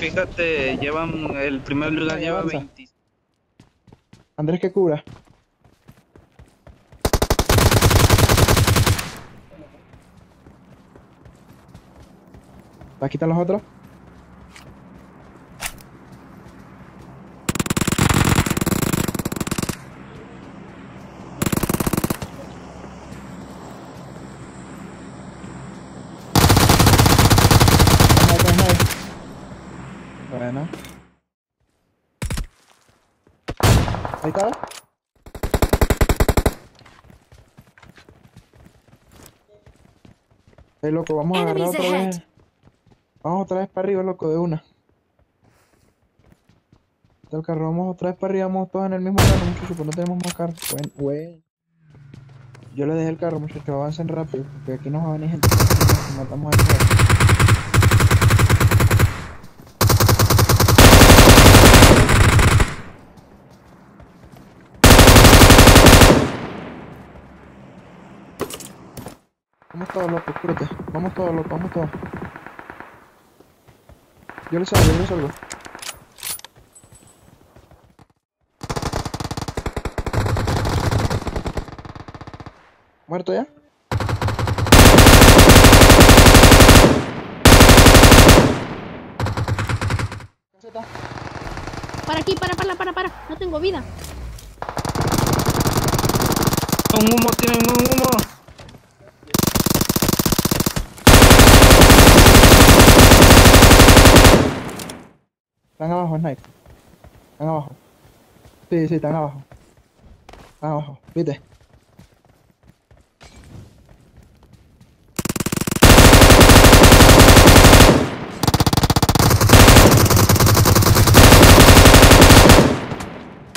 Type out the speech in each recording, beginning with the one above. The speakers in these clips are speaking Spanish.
Fíjate, llevan, el primer lugar lleva avanza. 20. Andrés que cubra. ¿Va a quitar los otros? Bueno. Ahí está. Hey, loco, vamos a agarrar otra vez. Vamos otra vez para arriba, loco, de una. Del carro, vamos otra vez para arriba, vamos todos en el mismo carro, muchachos, pues no tenemos más carro. Bueno, güey. Yo le dejé el carro, muchachos, avancen rápido, porque aquí nos va a venir gente. Si matamos a este. Vamos todos, loco, cúrate. Vamos todos, loco, vamos todos. Yo le salgo, yo le salgo. ¿Muerto ya? Para aquí, para, para, para, para. No tengo vida. Un humo, tienen un humo. Están abajo, Snipe. Están abajo. Sí, sí, están abajo. Están abajo, viste.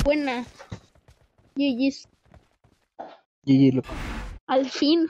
Buena. GG's. GG, loco. Al fin.